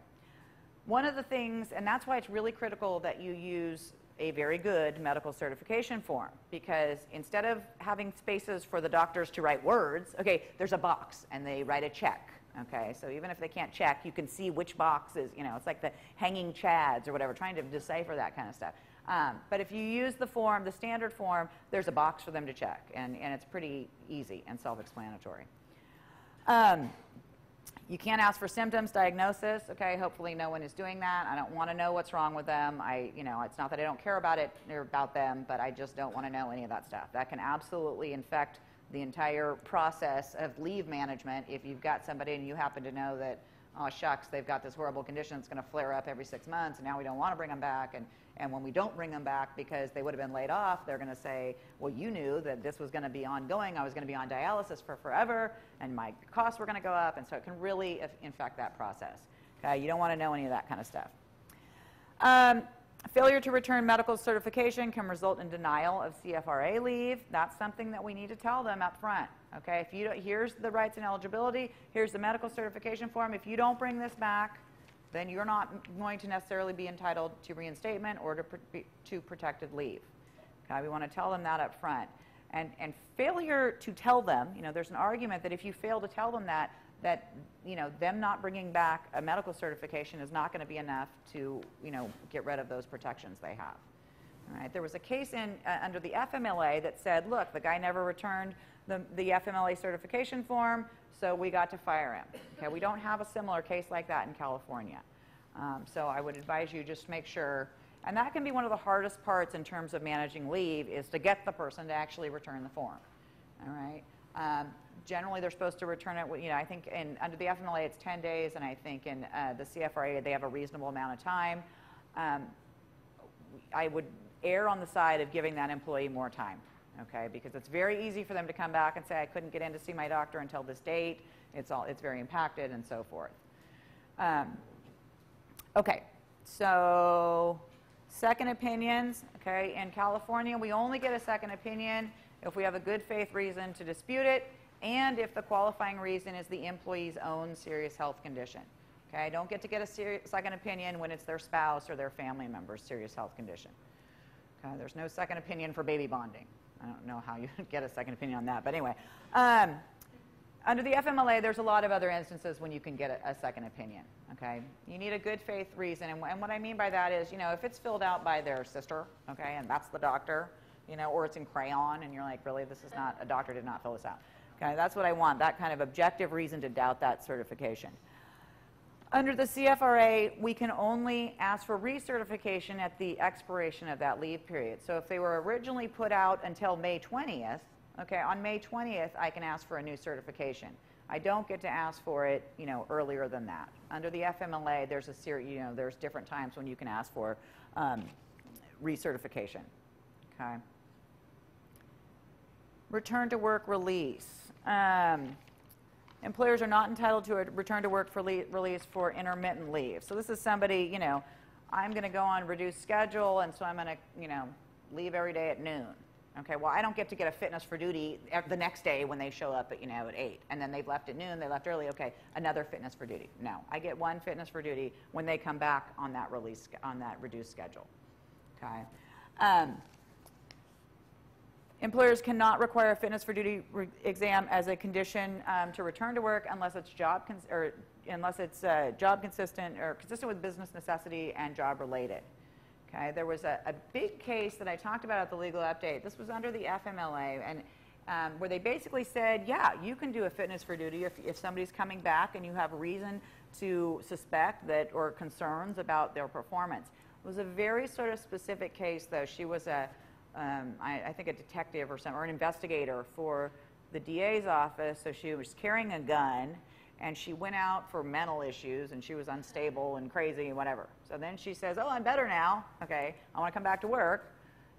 One of the things, and that's why it's really critical that you use a very good medical certification form because instead of having spaces for the doctors to write words, okay, there's a box and they write a check. Okay, so even if they can't check, you can see which boxes, you know, it's like the hanging chads or whatever, trying to decipher that kind of stuff. Um, but if you use the form, the standard form, there's a box for them to check, and, and it's pretty easy and self-explanatory. Um, you can't ask for symptoms, diagnosis. Okay, hopefully no one is doing that. I don't want to know what's wrong with them. I, you know, it's not that I don't care about it or about them, but I just don't want to know any of that stuff. That can absolutely infect the entire process of leave management if you've got somebody and you happen to know that oh shucks, they've got this horrible condition that's going to flare up every six months, and now we don't want to bring them back. And, and when we don't bring them back because they would have been laid off, they're going to say, well, you knew that this was going to be ongoing. I was going to be on dialysis for forever, and my costs were going to go up. And so it can really infect that process. Okay? You don't want to know any of that kind of stuff. Um, Failure to return medical certification can result in denial of CFRA leave. That's something that we need to tell them up front. Okay, if you here's the rights and eligibility, here's the medical certification form. If you don't bring this back, then you're not going to necessarily be entitled to reinstatement or to, to protected leave. Okay, we want to tell them that up front. And, and failure to tell them, you know, there's an argument that if you fail to tell them that, that you know them not bringing back a medical certification is not going to be enough to you know get rid of those protections they have. All right. There was a case in uh, under the FMLA that said, look, the guy never returned the, the FMLA certification form, so we got to fire him. Okay. We don't have a similar case like that in California. Um, so I would advise you just make sure, and that can be one of the hardest parts in terms of managing leave is to get the person to actually return the form. All right. Um, generally, they're supposed to return it. You know, I think in, under the FMLA it's 10 days, and I think in uh, the CFRA they have a reasonable amount of time. Um, I would err on the side of giving that employee more time. okay? Because it's very easy for them to come back and say, I couldn't get in to see my doctor until this date. It's, all, it's very impacted and so forth. Um, okay, so second opinions, okay? In California, we only get a second opinion if we have a good faith reason to dispute it and if the qualifying reason is the employee's own serious health condition. Okay, don't get to get a second opinion when it's their spouse or their family member's serious health condition. Okay, there's no second opinion for baby bonding. I don't know how you <laughs> get a second opinion on that, but anyway. Um, under the FMLA, there's a lot of other instances when you can get a, a second opinion. Okay, you need a good faith reason, and, and what I mean by that is, you know, if it's filled out by their sister, okay, and that's the doctor, you know, or it's in crayon, and you're like, really, this is not a doctor did not fill this out. Okay, that's what I want. That kind of objective reason to doubt that certification. Under the CFRA, we can only ask for recertification at the expiration of that leave period. So if they were originally put out until May 20th, okay, on May 20th, I can ask for a new certification. I don't get to ask for it, you know, earlier than that. Under the FMLA, there's a series, you know, there's different times when you can ask for um, recertification. Okay. Return to work release. Um, employers are not entitled to a return to work for le- release for intermittent leave. So this is somebody, you know, I'm going to go on reduced schedule, and so I'm going to, you know, leave every day at noon. Okay, well, I don't get to get a fitness for duty the next day when they show up at, you know, at 8. And then they've left at noon, they left early, okay, another fitness for duty. No, I get one fitness for duty when they come back on that release, on that reduced schedule. Okay. Um, Employers cannot require a fitness for duty exam as a condition um, to return to work unless it's job or unless it's uh, job consistent or consistent with business necessity and job related. Okay, there was a, a big case that I talked about at the legal update. This was under the FMLA, and um, where they basically said, yeah, you can do a fitness for duty if, if somebody's coming back and you have reason to suspect that or concerns about their performance. It was a very sort of specific case, though. She was a um, I, I, think a detective or some or an investigator for the DA's office. So she was carrying a gun, and she went out for mental issues, and she was unstable and crazy and whatever. So then she says, "Oh, I'm better now. Okay, I want to come back to work."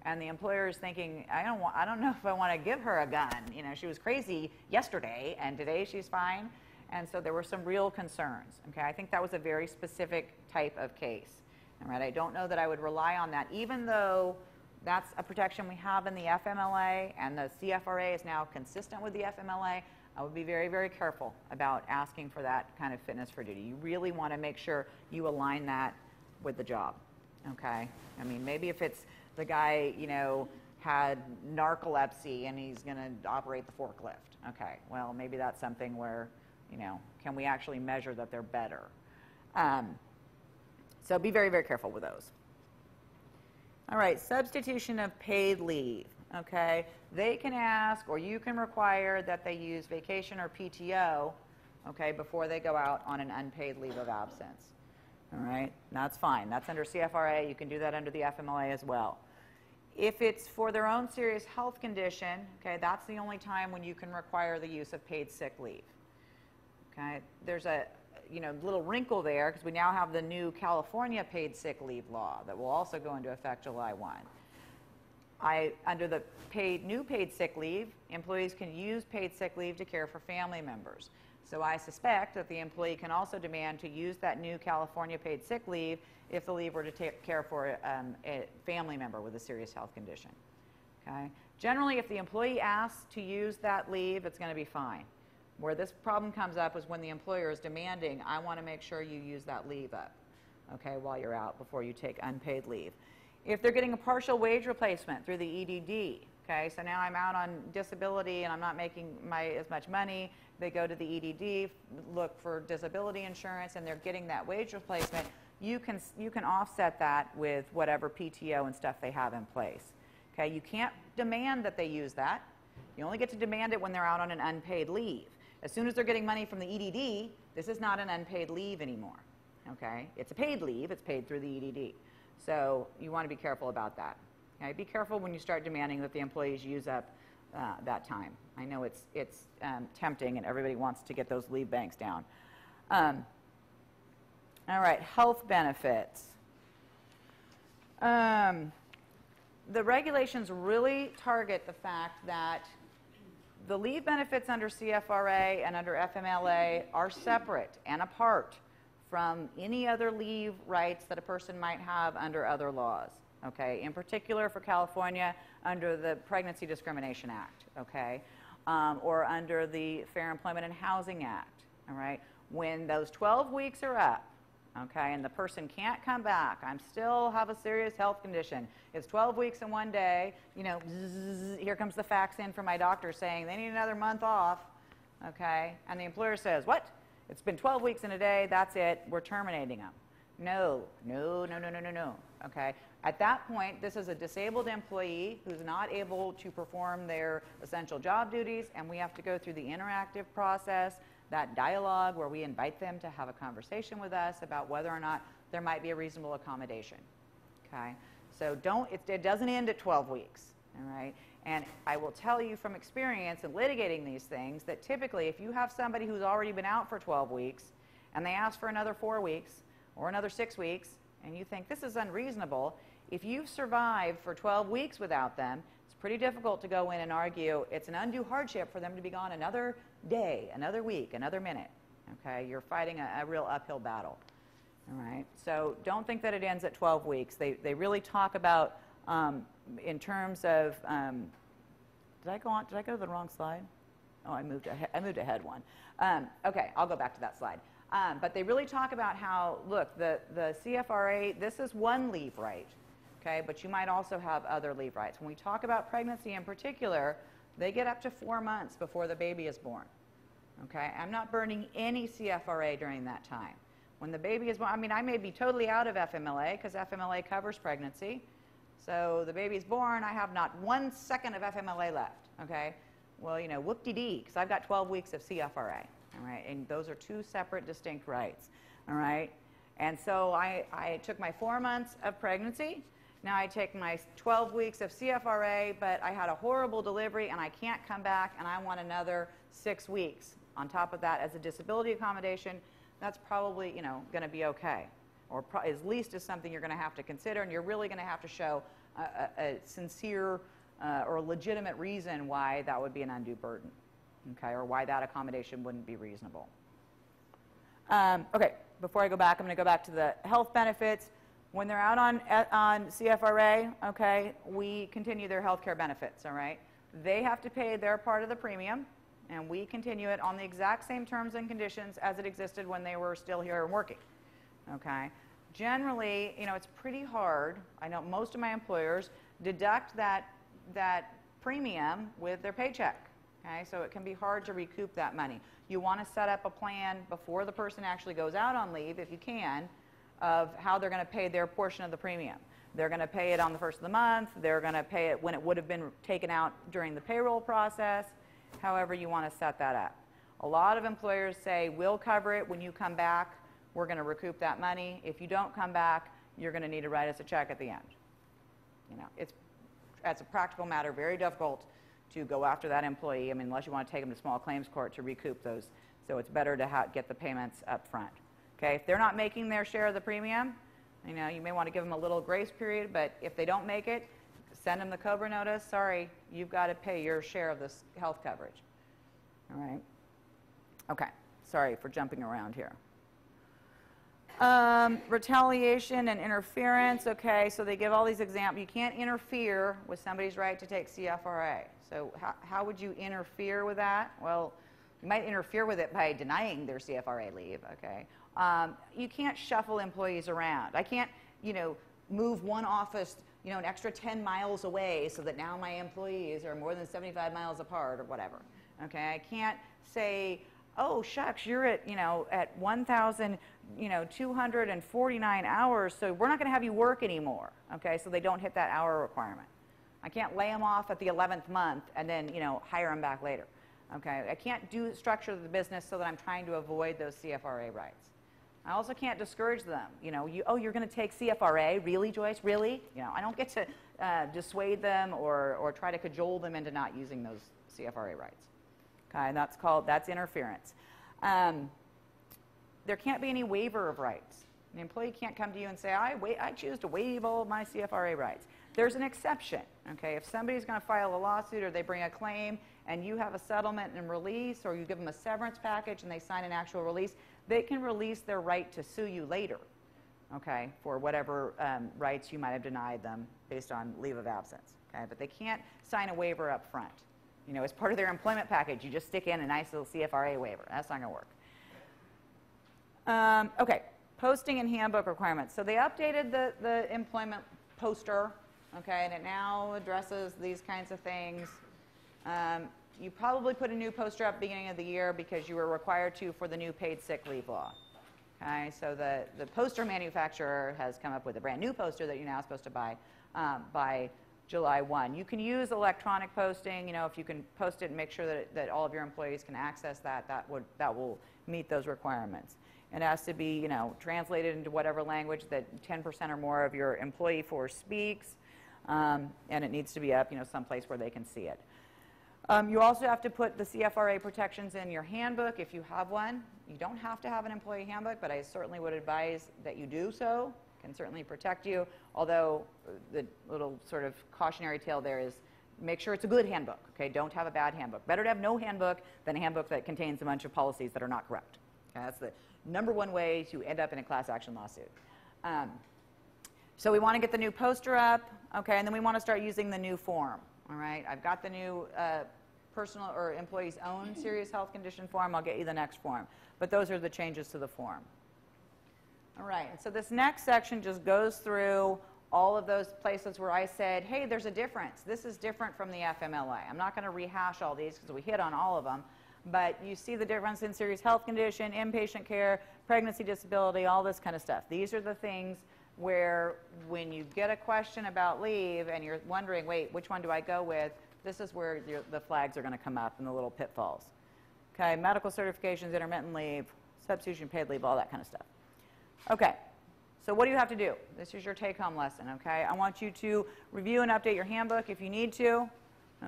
And the employer is thinking, "I don't want. I don't <laughs> know if I want to give her a gun. You know, she was crazy yesterday, and today she's fine." And so there were some real concerns. Okay, I think that was a very specific type of case. All right, I don't know that I would rely on that, even though that's a protection we have in the FMLA, and the CFRA is now consistent with the FMLA. I would be very, very careful about asking for that kind of fitness for duty. You really want to make sure you align that with the job. Okay? I mean, maybe if it's the guy, you know, had narcolepsy and he's going to operate the forklift. Okay, well, maybe that's something where, you know, can we actually measure that they're better? Um, so be very, very careful with those. All right, substitution of paid leave. Okay, they can ask or you can require that they use vacation or PTO, okay, before they go out on an unpaid leave of absence. All right, that's fine. That's under CFRA. You can do that under the FMLA as well. If it's for their own serious health condition, okay, that's the only time when you can require the use of paid sick leave. Okay, there's a, you know, little wrinkle there because we now have the new California paid sick leave law that will also go into effect July 1. I, under the paid, new paid sick leave, employees can use paid sick leave to care for family members. So I suspect that the employee can also demand to use that new California paid sick leave if the leave were to take care for um, a family member with a serious health condition. Okay? Generally, if the employee asks to use that leave, it's going to be fine. Where this problem comes up is when the employer is demanding, I want to make sure you use that leave up, okay, while you're out before you take unpaid leave. If they're getting a partial wage replacement through the EDD, okay, so now I'm out on disability and I'm not making my, as much money, they go to the EDD, look for disability insurance, and they're getting that wage replacement, you can, you can offset that with whatever PTO and stuff they have in place. Okay, you can't demand that they use that. You only get to demand it when they're out on an unpaid leave. As soon as they're getting money from the EDD, this is not an unpaid leave anymore. Okay? It's a paid leave, it's paid through the EDD. So you want to be careful about that. Okay? Be careful when you start demanding that the employees use up uh, that time. I know it's, it's um, tempting and everybody wants to get those leave banks down. Um, all right, health benefits. Um, the regulations really target the fact that the leave benefits under CFRA and under FMLA are separate and apart from any other leave rights that a person might have under other laws. Okay, in particular for California, under the Pregnancy Discrimination Act. Okay, um, or under the Fair Employment and Housing Act. All right, when those 12 weeks are up, okay, and the person can't come back, I'm still have a serious health condition. It's 12 weeks and one day, you know, bzzz, here comes the fax in from my doctor saying they need another month off, okay, and the employer says, what? It's been 12 weeks and a day, that's it, we're terminating them. No, no, no, no, no, no, no, okay? At that point, this is a disabled employee who's not able to perform their essential job duties, and we have to go through the interactive process that dialogue where we invite them to have a conversation with us about whether or not there might be a reasonable accommodation. Okay? So don't, it, it doesn't end at 12 weeks. All right? And I will tell you from experience in litigating these things that typically if you have somebody who's already been out for 12 weeks and they ask for another four weeks or another six weeks and you think this is unreasonable, if you've survived for 12 weeks without them, it's pretty difficult to go in and argue it's an undue hardship for them to be gone another day, another week, another minute. Okay, you're fighting a, a real uphill battle. All right, so don't think that it ends at 12 weeks. They, they really talk about, um, in terms of, um, did I go on? Did I go to the wrong slide? Oh, I moved ahead, I moved ahead one. Um, okay, I'll go back to that slide. Um, but they really talk about how, look, the, the CFRA, this is one leave right, okay, but you might also have other leave rights. When we talk about pregnancy in particular, they get up to four months before the baby is born. Okay, I'm not burning any CFRA during that time. When the baby is born, I mean, I may be totally out of FMLA because FMLA covers pregnancy. So the baby's born, I have not one second of FMLA left. Okay, well, you know, whoop-de-dee, because I've got 12 weeks of CFRA. All right, and those are two separate, distinct rights. All right, and so I, I took my four months of pregnancy now I take my 12 weeks of CFRA, but I had a horrible delivery and I can't come back and I want another six weeks on top of that as a disability accommodation. That's probably, you know, going to be okay. Or at least is something you're going to have to consider and you're really going to have to show a, a, a sincere uh, or legitimate reason why that would be an undue burden, okay, or why that accommodation wouldn't be reasonable. Um, okay, before I go back, I'm going to go back to the health benefits. When they're out on, on CFRA, okay, we continue their health care benefits, all right? They have to pay their part of the premium, and we continue it on the exact same terms and conditions as it existed when they were still here and working, okay? Generally, you know, it's pretty hard. I know most of my employers deduct that, that premium with their paycheck, okay? So it can be hard to recoup that money. You want to set up a plan before the person actually goes out on leave, if you can, of how they're going to pay their portion of the premium. They're going to pay it on the first of the month. They're going to pay it when it would have been taken out during the payroll process, however you want to set that up. A lot of employers say, we'll cover it when you come back. We're going to recoup that money. If you don't come back, you're going to need to write us a check at the end. You know, it's, as a practical matter, very difficult to go after that employee. I mean, unless you want to take them to small claims court to recoup those. So it's better to get the payments up front. Okay, if they're not making their share of the premium, you know, you may want to give them a little grace period, but if they don't make it, send them the COBRA notice. Sorry, you've got to pay your share of this health coverage. All right. Okay, sorry for jumping around here. Um, retaliation and interference. Okay, so they give all these examples. You can't interfere with somebody's right to take CFRA. So how, how would you interfere with that? Well, you might interfere with it by denying their CFRA leave, okay? Um, you can't shuffle employees around. I can't, you know, move one office, you know, an extra 10 miles away so that now my employees are more than 75 miles apart or whatever. Okay, I can't say, oh shucks, you're at, you know, at 1,000, you know, 249 hours, so we're not going to have you work anymore. Okay, so they don't hit that hour requirement. I can't lay them off at the 11th month and then, you know, hire them back later. Okay, I can't do structure of the business so that I'm trying to avoid those CFRA rights. I also can't discourage them. You know, you, oh, you're going to take CFRA? Really, Joyce? Really? You know, I don't get to uh, dissuade them or, or try to cajole them into not using those CFRA rights. Okay, and that's called, that's interference. Um, there can't be any waiver of rights. The employee can't come to you and say, I, wa- I choose to waive all my CFRA rights. There's an exception, okay? If somebody's going to file a lawsuit or they bring a claim and you have a settlement and release or you give them a severance package and they sign an actual release, they can release their right to sue you later, okay, for whatever um, rights you might have denied them based on leave of absence, okay? But they can't sign a waiver up front. You know, as part of their employment package, you just stick in a nice little CFRA waiver. That's not going to work. Um, okay, posting and handbook requirements. So they updated the, the employment poster, okay, and it now addresses these kinds of things. Um, you probably put a new poster up beginning of the year because you were required to for the new paid sick leave law. Okay, so the, the poster manufacturer has come up with a brand new poster that you're now supposed to buy um, by July 1. You can use electronic posting, you know, if you can post it and make sure that, it, that all of your employees can access that, that, would, that will meet those requirements. It has to be, you know, translated into whatever language that 10% or more of your employee force speaks, um, and it needs to be up, you know, someplace where they can see it. Um, you also have to put the CFRA protections in your handbook if you have one. You don't have to have an employee handbook, but I certainly would advise that you do so. It Can certainly protect you. Although uh, the little sort of cautionary tale there is make sure it's a good handbook. Okay, don't have a bad handbook. Better to have no handbook than a handbook that contains a bunch of policies that are not correct. Okay, that's the number one way to end up in a class action lawsuit. Um, so we want to get the new poster up, okay, and then we want to start using the new form. All right, I've got the new uh, personal or employee's own <clears throat> serious health condition form. I'll get you the next form. But those are the changes to the form. All right, and so this next section just goes through all of those places where I said, hey, there's a difference. This is different from the FMLA. I'm not going to rehash all these because we hit on all of them. But you see the difference in serious health condition, inpatient care, pregnancy disability, all this kind of stuff. These are the things where when you get a question about leave and you're wondering, wait, which one do I go with? This is where the flags are going to come up and the little pitfalls. Okay, medical certifications, intermittent leave, substitution paid leave, all that kind of stuff. Okay, so what do you have to do? This is your take-home lesson, okay? I want you to review and update your handbook if you need to.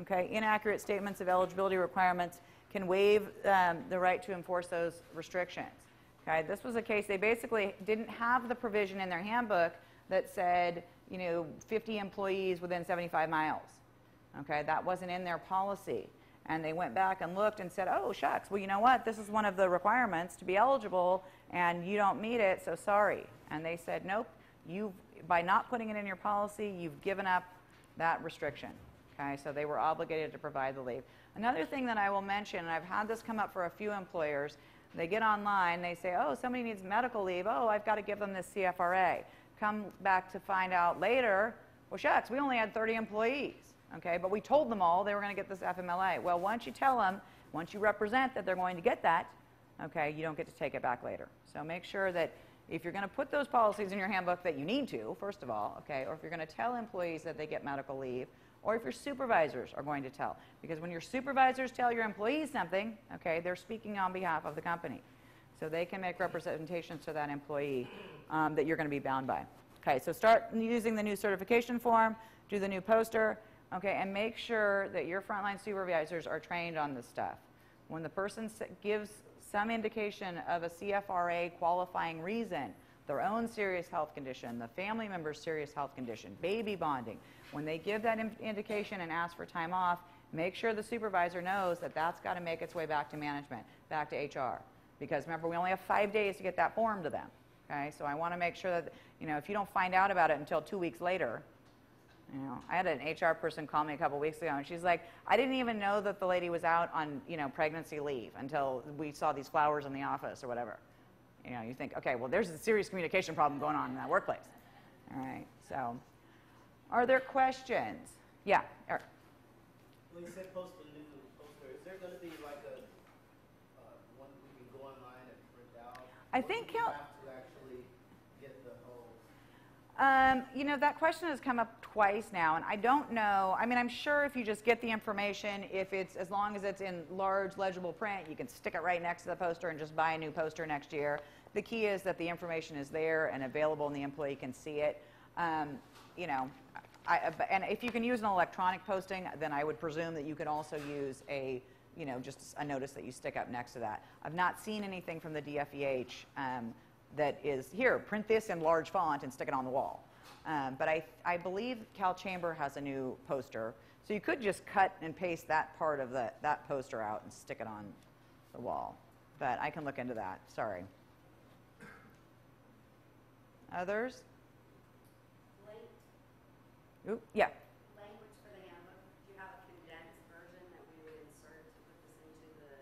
Okay, inaccurate statements of eligibility requirements can waive um, the right to enforce those restrictions. Okay, this was a case they basically didn't have the provision in their handbook that said, you know, 50 employees within 75 miles. Okay, that wasn't in their policy. And they went back and looked and said, oh, shucks, well, you know what? This is one of the requirements to be eligible, and you don't meet it, so sorry. And they said, nope, you by not putting it in your policy, you've given up that restriction. Okay, so they were obligated to provide the leave. Another thing that I will mention, and I've had this come up for a few employers, they get online, they say, oh, somebody needs medical leave. Oh, I've got to give them this CFRA. Come back to find out later, well, shucks, we only had 30 employees okay? But we told them all they were going to get this FMLA. Well, once you tell them, once you represent that they're going to get that, okay, you don't get to take it back later. So make sure that if you're going to put those policies in your handbook that you need to, first of all, okay, or if you're going to tell employees that they get medical leave, or if your supervisors are going to tell. Because when your supervisors tell your employees something, okay, they're speaking on behalf of the company. So they can make representations to that employee um, that you're going to be bound by. Okay, so start using the new certification form, do the new poster, Okay, and make sure that your frontline supervisors are trained on this stuff. When the person gives some indication of a CFRA qualifying reason, their own serious health condition, the family member's serious health condition, baby bonding, when they give that indication and ask for time off, make sure the supervisor knows that that's got to make its way back to management, back to HR. Because remember, we only have five days to get that form to them. Okay, so I want to make sure that, you know, if you don't find out about it until two weeks later, you know, I had an HR person call me a couple weeks ago, and she's like, "I didn't even know that the lady was out on, you know, pregnancy leave until we saw these flowers in the office or whatever." You know, you think, okay, well, there's a serious communication problem going on in that workplace. All right. So, are there questions? Yeah, Eric. When you said post a new poster, is there going to be like a uh, one we can go online and print out? I think you he'll. have to actually get the whole. Um, you know, that question has come up twice now, and I don't know. I mean, I'm sure if you just get the information, if it's as long as it's in large, legible print, you can stick it right next to the poster and just buy a new poster next year. The key is that the information is there and available, and the employee can see it. Um, you know, I, and if you can use an electronic posting, then I would presume that you could also use a, you know, just a notice that you stick up next to that. I've not seen anything from the DFEH um, that is here. Print this in large font and stick it on the wall. Um, but I, I believe Cal Chamber has a new poster. So you could just cut and paste that part of the, that poster out and stick it on the wall. But I can look into that. Sorry. Others? Yeah. language for the handbook, do you have a condensed version that we would insert to put this into the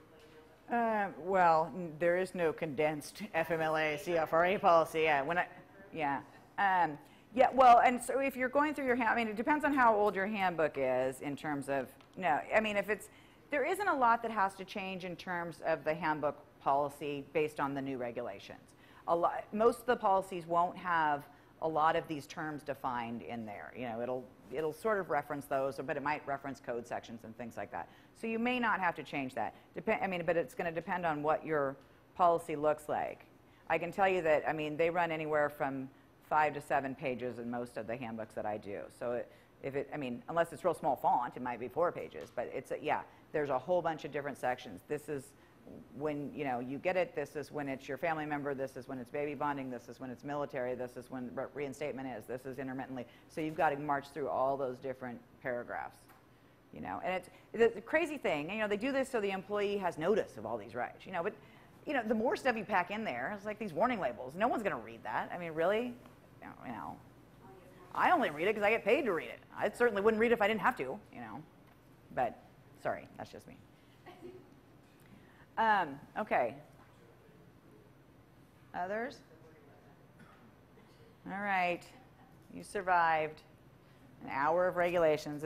employee handbook? Uh, well, there is no condensed FMLA CFRA policy. Yeah, when I, yeah, um, yeah. Well, and so if you're going through your, hand, I mean, it depends on how old your handbook is in terms of. No, I mean, if it's, there isn't a lot that has to change in terms of the handbook policy based on the new regulations. A lot, most of the policies won't have a lot of these terms defined in there. You know, it'll it'll sort of reference those, but it might reference code sections and things like that. So you may not have to change that. Depend, I mean, but it's going to depend on what your policy looks like. I can tell you that I mean they run anywhere from five to seven pages in most of the handbooks that I do. So it, if it, I mean, unless it's real small font, it might be four pages. But it's a, yeah, there's a whole bunch of different sections. This is when you know you get it. This is when it's your family member. This is when it's baby bonding. This is when it's military. This is when re- reinstatement is. This is intermittently. So you've got to march through all those different paragraphs. You know, and it's the, the crazy thing. You know, they do this so the employee has notice of all these rights. You know, but you know, the more stuff you pack in there, it's like these warning labels. No one's going to read that. I mean, really? You know, I only read it because I get paid to read it. I certainly wouldn't read it if I didn't have to. You know, but sorry, that's just me. Um, okay. Others? All right. You survived an hour of regulations.